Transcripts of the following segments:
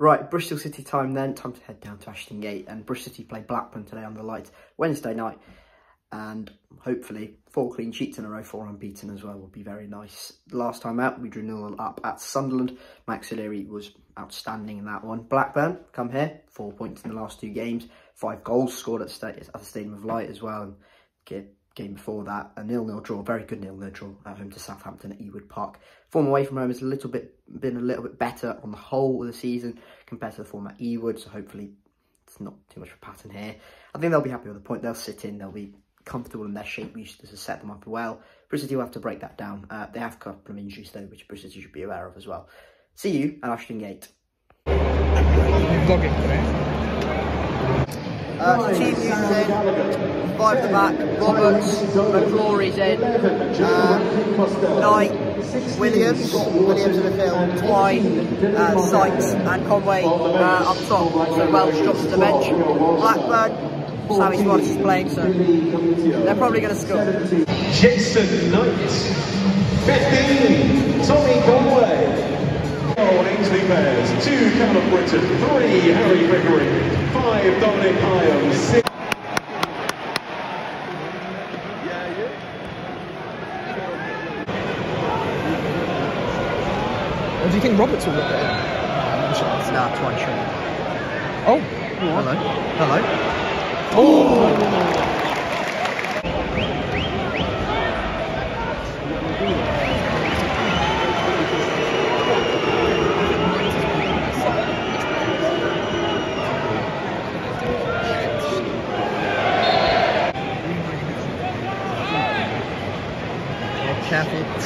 Right, Bristol City time then. Time to head down to Ashton Gate. And Bristol City play Blackburn today on the light Wednesday night. And hopefully four clean sheets in a row, four unbeaten as well will be very nice. Last time out, we drew nil up at Sunderland. Max O'Leary was outstanding in that one. Blackburn, come here, four points in the last two games. Five goals scored at, at the Stadium of Light as well. And game before that, a nil-nil draw, very good nil-nil draw at home to Southampton at Ewood Park. Form away from home has a little bit been a little bit better on the whole of the season compared to the form at Ewood, so hopefully it's not too much of a pattern here. I think they'll be happy with the point. They'll sit in, they'll be comfortable in their shape. We to set them up well. Bristol will have to break that down. Uh, they have a couple of injuries though, which Bristol should be aware of as well. See you at Ashton Gate. Uh, team used in, five at the back, Roberts, McCrorie's in, uh, Knight, Williams, Williams in the field, Twine, uh, Sykes and Conway uh, up top, so Wells drops to the bench. Blackburn, Sammie Szmodics is playing, so they're probably going to score. Jason Knight, 15, Tommy Conway, Oh, Aynsley Pears, two Callum Brittain, three Harry Gregory, five Dominic Hyam, six. Or do you think Roberts will look at it? Nah, Twine shot. Oh, Hello. Hello. oh! Yeah,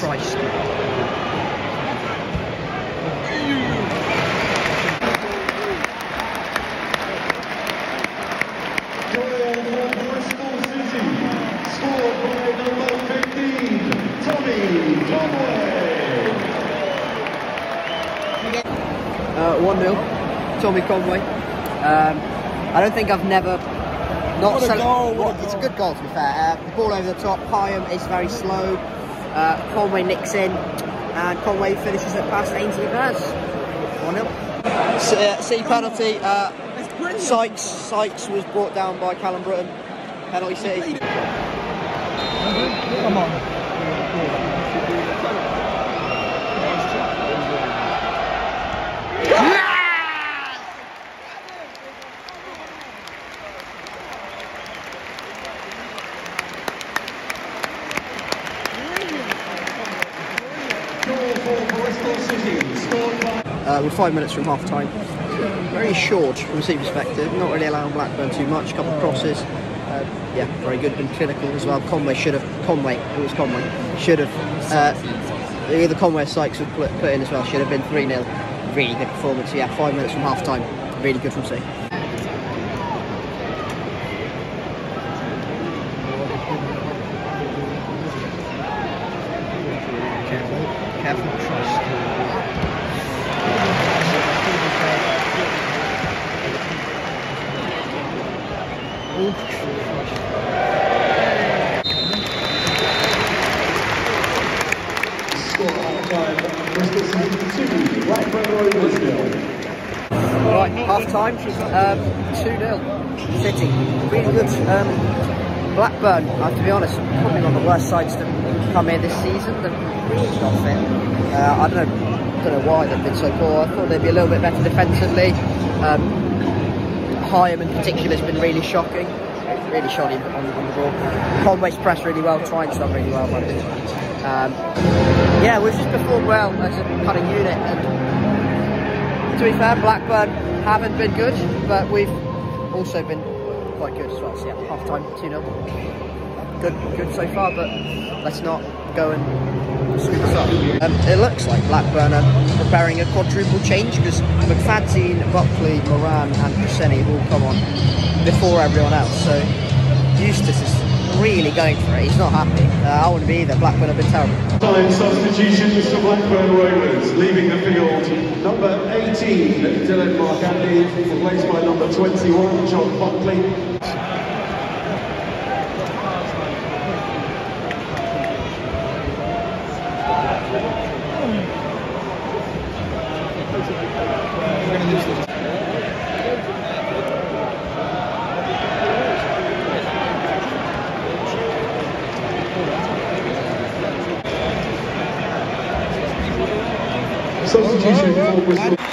Christ. Goal for Bristol City, scored by number 15, Tommy Conway. Uh, 1-0, Tommy Conway. Um, I don't think I've never not What a goal, what a It's a good goal to be fair. Uh, the ball over the top, Hyam is very slow. Uh, Conway nicks in, and Conway finishes it past Aynsley Pears. 1-0. C, uh, C penalty. Uh, Sykes, Sykes was brought down by Callum Brittain. Penalty City. Come on. Goal for Bristol City, scored by uh, with five minutes from half time. Very short from a City perspective, not really allowing Blackburn too much, a couple of crosses. Uh, yeah, very good, been clinical as well. Conway should have, Conway, it was Conway, should have, uh, either Conway Sykes would put, put in as well, should have been 3 0. Really good performance, yeah, five minutes from half time, really good from City. Careful, careful, trust. score half time. Bristol City 2, Blackburn Rovers nil. Right, half time, um, 2 0. City, really good. Um, Blackburn, I have to be honest, probably one of the worst sides to come here this season. They've really not fit. Uh, I don't know, don't know why they've been so poor. I thought they'd be a little bit better defensively. Um, Hyam in particular has been really shocking. Really shoddy on, on the ball. Conway's pressed really well, trying to really well. But, um, yeah, we've just performed well as a kind of unit. And to be fair, Blackburn haven't been good, but we've also been quite good as well. So yeah, half time, 2 0. Good, good so far, but let's not go and screw this up. Um, it looks like Blackburn are preparing a quadruple change because McFadzean, Buckley, Moran, and Crescenti have all come on before everyone else. So Eustace is really going for it. He's not happy. Uh, I wouldn't be either. Blackburn have been terrible. Time substitutions for Blackburn Rovers. Leaving the field, number 18, Dilan Markanday, replaced by number 21, John Buckley. Substitution for Bristol. What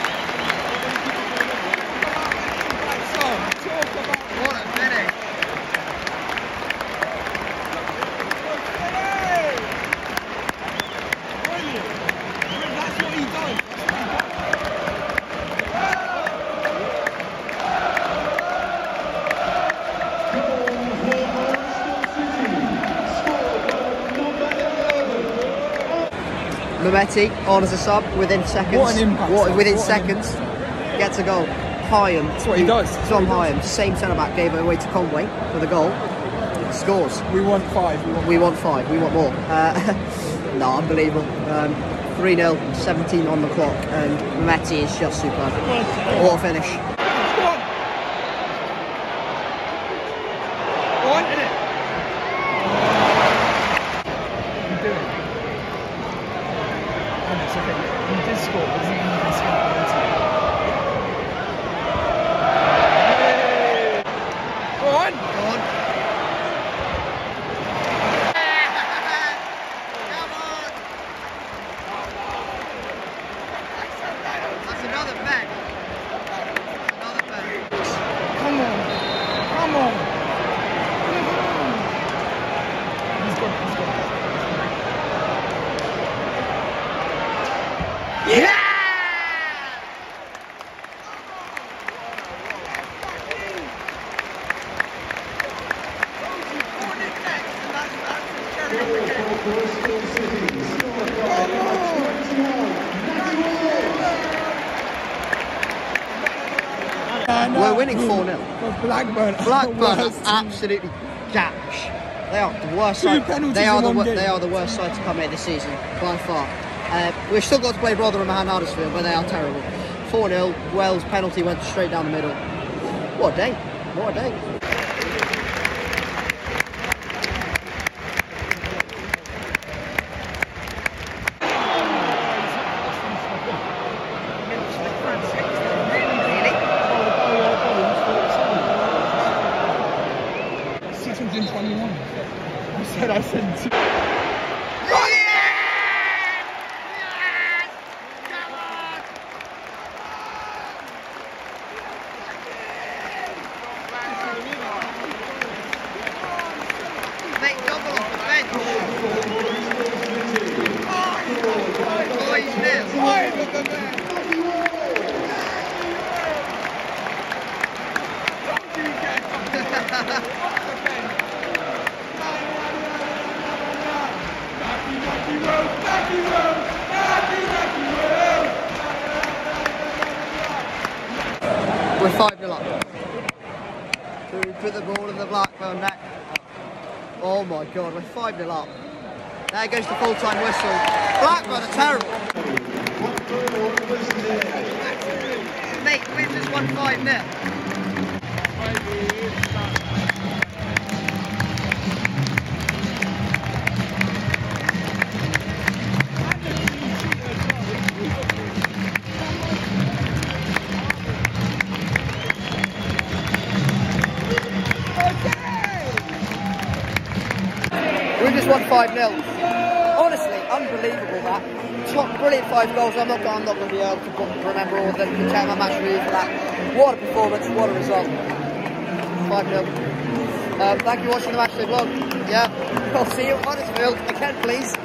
Mehmeti on as a sub within seconds. What an impact, What- within What an seconds, gets a goal. Hyam. That's what he does. That's Tom what he Hyam, same centre back, gave it away to Conway for the goal. Scores. We want five. We want We want five. We want more. Uh, no, unbelievable. Um, 3 0, 17 on the clock, and Mehmeti is just superb. What a finish. Go on. Go on, innit? You do it. And it's okay. You did score, but doesn't mean you can score momentum. Go on. Go on. That's another bet. Another bet. Come on. Come on. He's got it. He's got it. We're winning 4 0. Blackburn. Blackburn are absolutely gash. They are the worst side. They are the they are the worst side to come here this season by far. Uh, we've still got to play Rotherham and Huddersfield, but they are terrible. 4 0. Wells penalty went straight down the middle. What a day! What a day! Really? 621. Said I said two. Mate, double off the bench. Boys nil. We're 5 0 up. We put the ball in the Blackburn net. Oh my god, we're 5 0 up. There goes the full time whistle. Blackburn are terrible. Mate, we've just won 5 0. We just won 5 0. Honestly, unbelievable that. Top brilliant five goals. I'm not, I'm not going to be able to remember all of them. You tell my match review for that. What a performance, what a result. 5 0. Um, thank you for watching the match day vlog. Yeah, I'll see you at Huddersfield again, please.